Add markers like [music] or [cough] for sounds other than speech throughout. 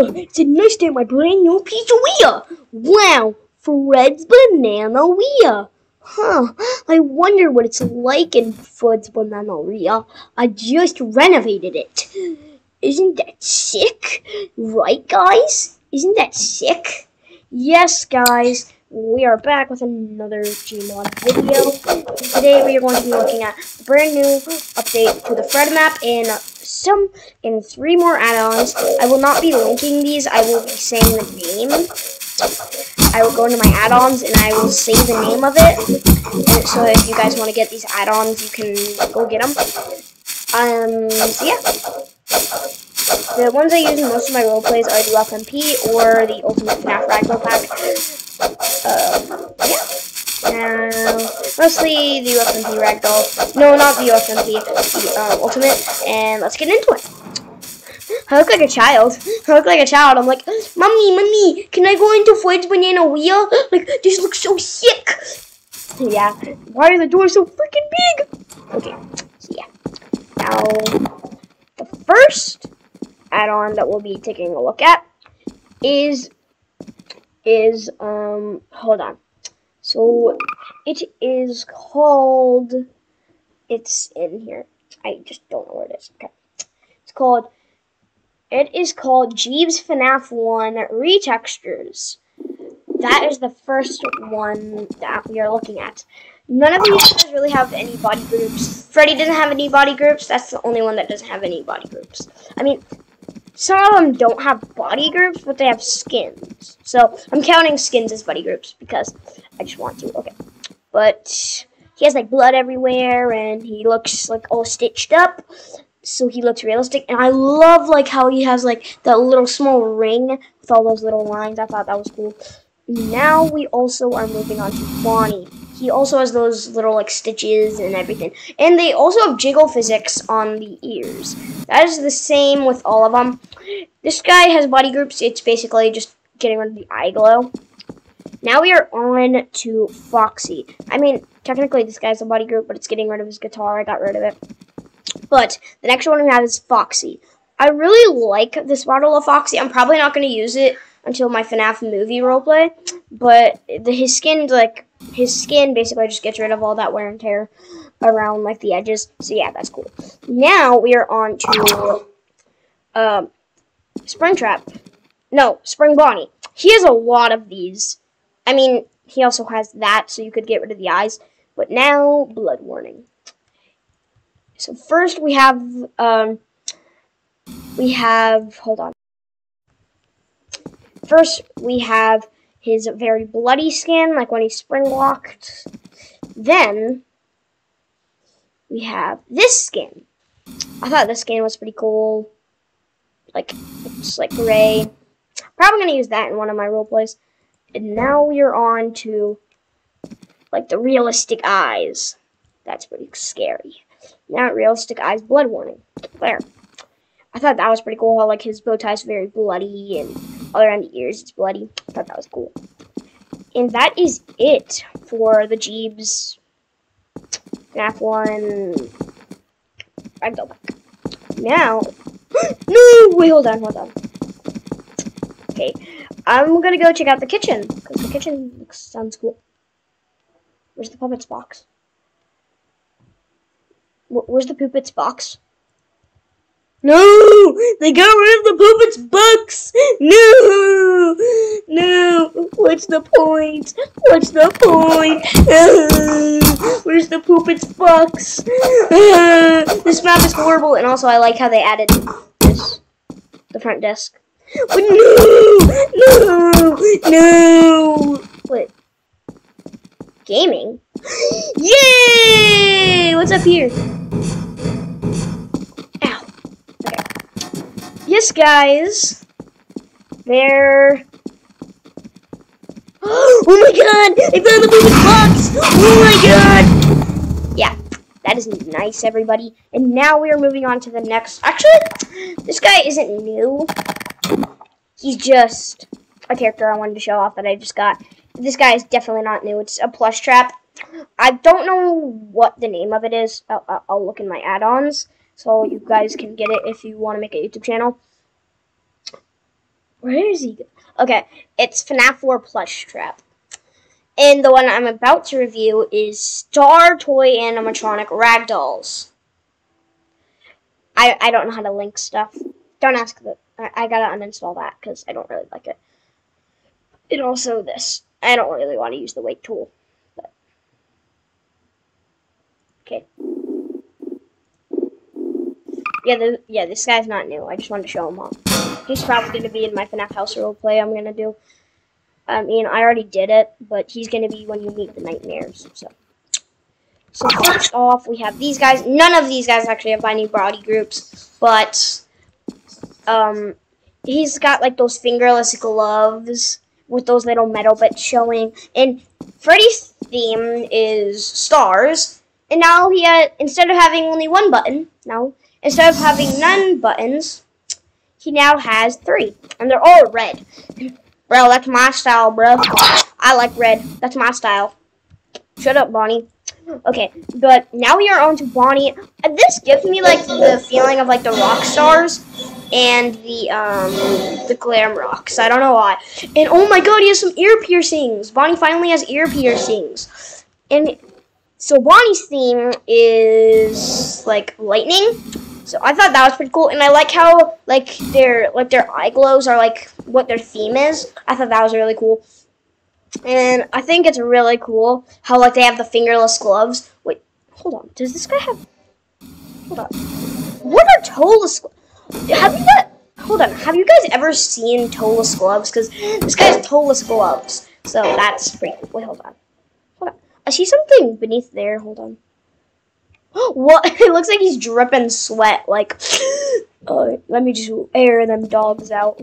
It's a nice day at my brand new pizzeria. Wow, Fred's Bananaria. Huh, I wonder what it's like in Fred's Bananaria. I just renovated it. Isn't that sick? Right, guys? Isn't that sick? Yes, guys, we are back with another Gmod video. Today we are going to be looking at a brand new update to the Fred map and some in three more add-ons. I will not be linking these. I will be saying the name. I will go into my add-ons and I will say the name of it. And so if you guys want to get these add-ons, you can go get them. Um, so yeah. The ones I use in most of my roleplays are the FMP or the Ultimate FNAF Ragdoll Pack. Um, yeah. Now, mostly the UFMP Ragdoll. No, not the UFMP, the um, Ultimate. And let's get into it. I look like a child. I look like a child. I'm like, Mommy, Mommy, can I go into Fred's wheel? Like, this looks so sick. Yeah. Why are the doors so freaking big? Okay. So, yeah. Now, the first add-on that we'll be taking a look at is is um hold on. So it is called it's in here. I just don't know where it is. Okay. It's called it is called Jeeves FNAF 1 Retextures. That is the first one that we are looking at. None of these guys really have any body groups. Freddy doesn't have any body groups. That's the only one that doesn't have any body groups. I mean, some of them don't have body groups, but they have skins. So I'm counting skins as body groups because I just want to. Okay. But he has like blood everywhere and he looks like all stitched up. So he looks realistic. And I love like how he has like that little small ring with all those little lines. I thought that was cool. Now we also are moving on to Bonnie. He also has those little like stitches and everything. And they also have jiggle physics on the ears. That is the same with all of them. This guy has body groups. It's basically just getting rid of the eye glow. Now we are on to Foxy. I mean, technically this guy's a body group, but it's getting rid of his guitar. I got rid of it. But the next one we have is Foxy. I really like this model of Foxy. I'm probably not going to use it until my FNAF movie roleplay, but the, his skin, like, his skin basically just gets rid of all that wear and tear around, like, the edges. So, yeah, that's cool. Now, we are on to, um, Springtrap. No, Spring Bonnie. He has a lot of these. I mean, he also has that, so you could get rid of the eyes. But now, Blood Warning. So first we have, um, we have, hold on. First we have his very bloody skin, like when he's spring locked. Then we have this skin. I thought this skin was pretty cool. Like, it's like gray. Probably gonna use that in one of my role plays. And now we're on to like the realistic eyes. That's pretty scary. Now realistic eyes, blood warning. There. I thought that was pretty cool how like his bow tie is very bloody and all around the ears it's bloody. I thought that was cool. And that is it for the Jeeves FNAF 1 Ragdoll pack. Now, [gasps] no, wait, hold on, hold on. Okay, I'm gonna go check out the kitchen because the kitchen looks sounds cool. Where's the puppets box? Where's the puppets box? No! They got rid of the puppets box! No! No! What's the point? What's the point? Uh, [laughs] where's the puppets box? Uh, this map is horrible, and also I like how they added this, the front desk. But no! No! No! What? Gaming? [gasps] Yay! What's up here? Yes, guys. There. [gasps] Oh my god! I found the moving box! Oh my god! Yeah, that is nice, everybody. And now we are moving on to the next. Actually, this guy isn't new. He's just a character I wanted to show off that I just got. This guy is definitely not new. It's a plush trap. I don't know what the name of it is. I'll, I'll look in my add-ons so you guys can get it if you want to make a YouTube channel. Where is he? Okay, it's FNAF 4 Plush Trap. And the one I'm about to review is Star Toy Animatronic Ragdolls. I, I don't know how to link stuff. Don't ask the. I, I gotta uninstall that because I don't really like it. And also this. I don't really want to use the weight tool. But. Okay. Yeah, the, yeah, this guy's not new. I just wanted to show him off. He's probably going to be in my FNAF house roleplay I'm going to do. I mean, I already did it, but he's going to be when you meet the nightmares. So. So first off, we have these guys. None of these guys actually have any body groups, but um, he's got like those fingerless gloves with those little metal bits showing. And Freddy's theme is stars, and now he had instead of having only one button, now instead of having none buttons, he now has three, and they're all red. Bro, that's my style, bro. I like red. That's my style. Shut up, Bonnie. Okay, but now we are on to Bonnie. This gives me like the feeling of like the rock stars and the um the glam rocks. I don't know why. And oh my god, he has some ear piercings. Bonnie finally has ear piercings. And so Bonnie's theme is like lightning. So I thought that was pretty cool, and I like how like their like their eye glows are like what their theme is. I thought that was really cool. And I think it's really cool how like they have the fingerless gloves. Wait, hold on. Does this guy have? Hold on. What are toeless? Have you got? Hold on. Have you guys ever seen toeless gloves? Because this guy has toeless gloves. So that's pretty cool. Wait, hold on. Hold on. I see something beneath there. Hold on. [gasps] What? [laughs] It looks like he's dripping sweat. Like, uh, [gasps] let me just air them dogs out.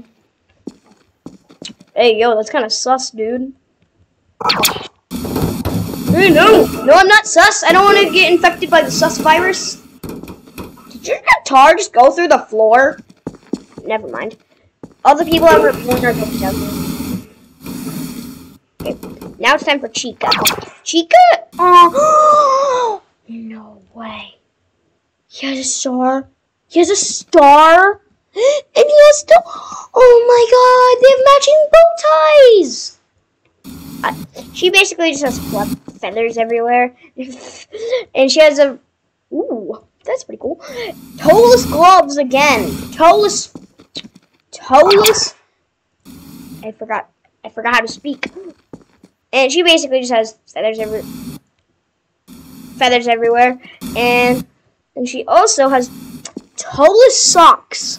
Hey, yo, that's kind of sus, dude. Hey, no, no, I'm not sus. I don't want to get infected by the sus virus. Did your guitar just go through the floor? Never mind. All the people I've reborn are hooked up. Okay, now it's time for Chica. Chica? Oh, [gasps] no way. He has a star. He has a star. [gasps] And he has to. Oh my god, they have matching bow ties. Uh, she basically just has feathers everywhere. [laughs] and she has a... Ooh, that's pretty cool. Toeless gloves again. Toeless... Toeless... I forgot. I forgot how to speak. And she basically just has feathers every feathers everywhere. And and she also has toeless socks.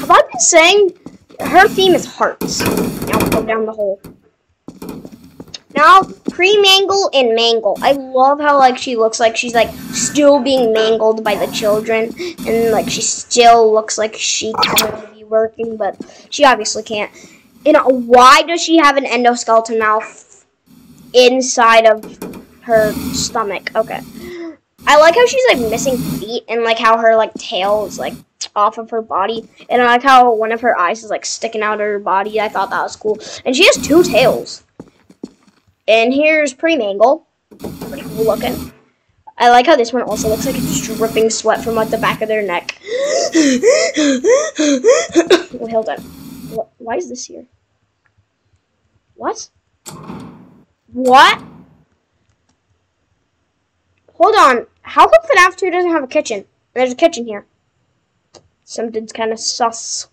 Have I been saying her theme is hearts? Now go down the hole. Now, pre-mangle and mangle. I love how like she looks like she's like still being mangled by the children, and like she still looks like she could be working, but she obviously can't. And why does she have an endoskeleton mouth inside of her stomach? Okay. I like how she's like missing feet and like how her like tail is like off of her body. And I like how one of her eyes is like sticking out of her body. I thought that was cool. And she has two tails. And here's Pre-Mangle. Pretty cool looking. I like how this one also looks like it's dripping sweat from like the back of their neck. [coughs] Wait, hold on. Why is this here? What? What? Hold on. How come FNAF 2 doesn't have a kitchen? There's a kitchen here. Something's kind of sus.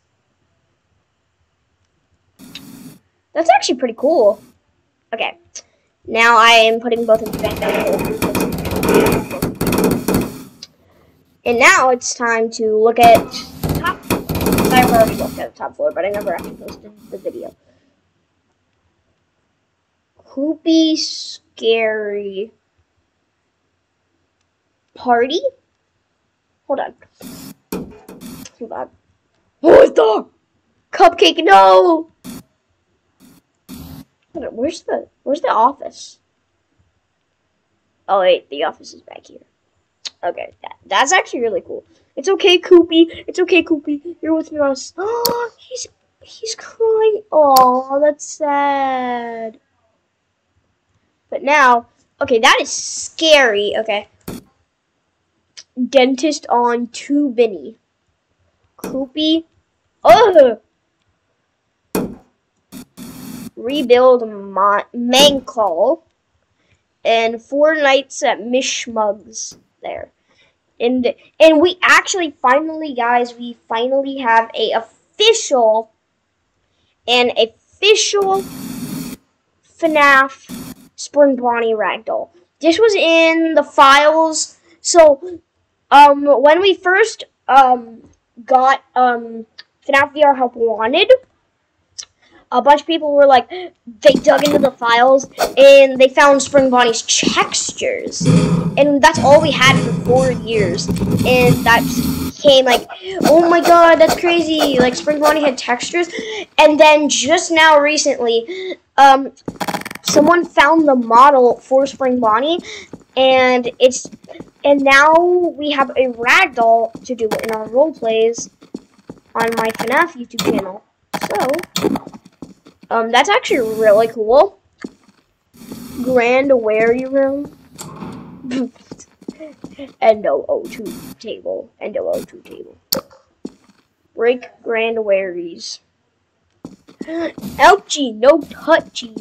That's actually pretty cool. Okay. Now I am putting both of them back down. And now it's time to look at top. I've already looked at the top floor, but I never actually posted the video. Poopy scary party. Hold on. Hold on. Oh, Who's the cupcake? No. Where's the Where's the office? Oh wait, the office is back here. Okay, that, that's actually really cool. It's okay, Koopy. It's okay, Koopy. You're with me on Oh, [gasps] he's he's crying. Oh, that's sad. But now, okay, that is scary. Okay. Dentist on to Benny. Koopy. Oh, rebuild Mon- Mankall and four nights at Mishmugs there. And and we actually finally guys, we finally have a official an official FNAF Spring Bonnie Ragdoll. This was in the files. So um when we first um got um FNAF VR Help Wanted, a bunch of people were like, they dug into the files and they found Spring Bonnie's textures. And that's all we had for four years. And that came like, oh my god, that's crazy. Like, Spring Bonnie had textures. And then just now recently, um, someone found the model for Spring Bonnie. And it's, and now we have a ragdoll to do in our role plays on my FNAF YouTube channel. So, um, that's actually really cool. Grand Awary Room. [laughs] Endo O2 table. Endo O2 table. Break Grand Awaries. Ouchie, [gasps] no touchy.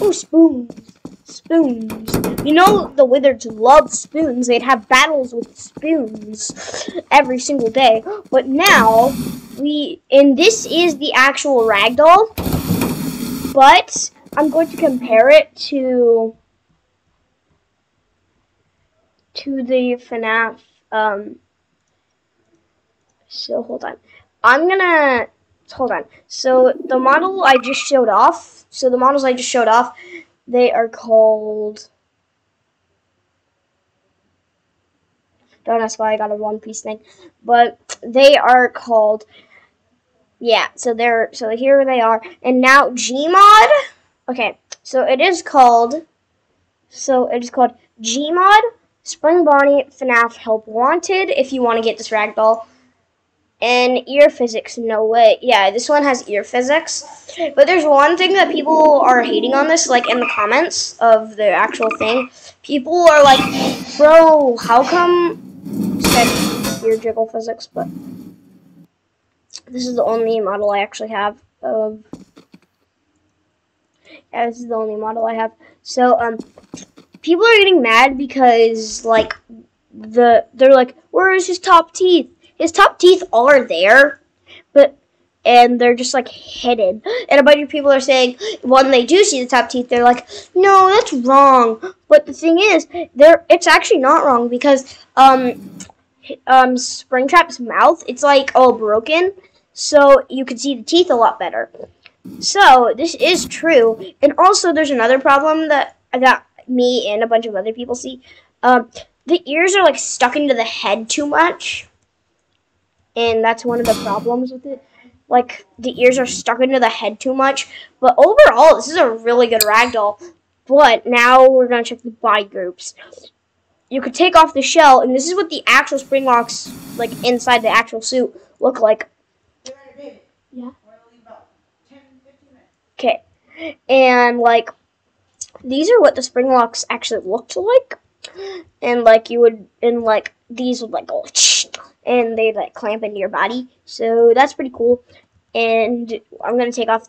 Oh, spoons. Spoons. You know the wizards love spoons. They'd have battles with spoons every single day. But now, we and this is the actual ragdoll, but I'm going to compare it to to the FNAF. Um, so hold on, I'm gonna hold on. So the model I just showed off. So the models I just showed off, they are called. Don't ask why I got a One Piece thing, but they are called. Yeah, so they're so here they are, and now Gmod. Okay, so it is called. So it is called Gmod Spring Bonnie FNAF Help Wanted. If you want to get this ragdoll. And ear physics, no way. Yeah, this one has ear physics. But there's one thing that people are hating on this, like in the comments of the actual thing. People are like, bro, how come said ear jiggle physics, but this is the only model I actually have of yeah, this is the only model I have. So um people are getting mad because like the they're like, where is his top teeth? His top teeth are there, but and they're just like hidden. And a bunch of people are saying when they do see the top teeth, they're like, no, that's wrong. But the thing is, there it's actually not wrong because um um Springtrap's mouth, it's like all broken, so you can see the teeth a lot better. So this is true, and also there's another problem that that me and a bunch of other people see. Um, the ears are like stuck into the head too much, and that's one of the problems with it. Like the ears are stuck into the head too much. But overall, this is a really good ragdoll. But now we're gonna check the body groups you could take off the shell, and this is what the actual spring locks, like inside the actual suit, look like. Yeah. Okay. And like, these are what the spring locks actually looked like, and like you would, and like these would like go, and they like clamp into your body. So that's pretty cool. And I'm gonna take off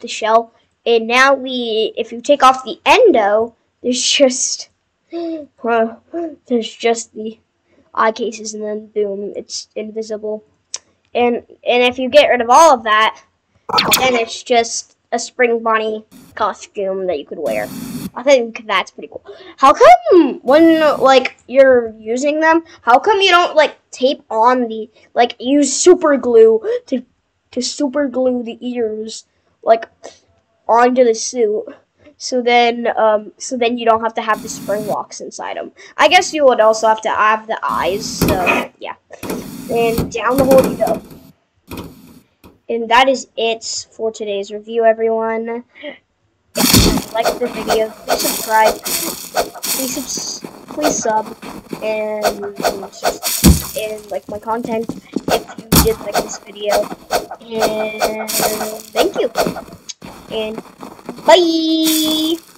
the shell, and now we, if you take off the endo, there's just [laughs] there's just the eye cases and then boom, it's invisible. And and if you get rid of all of that, then it's just a Spring Bonnie costume that you could wear. I think that's pretty cool. How come when like you're using them, how come you don't like tape on the like use super glue to to super glue the ears like onto the suit? So then, um, so then you don't have to have the spring locks inside them. I guess you would also have to have the eyes. So yeah, and down the hole you go. And that is it for today's review, everyone. Like the video, please subscribe. Please, subs please sub and and like my content if you did like this video. And thank you. And Bye!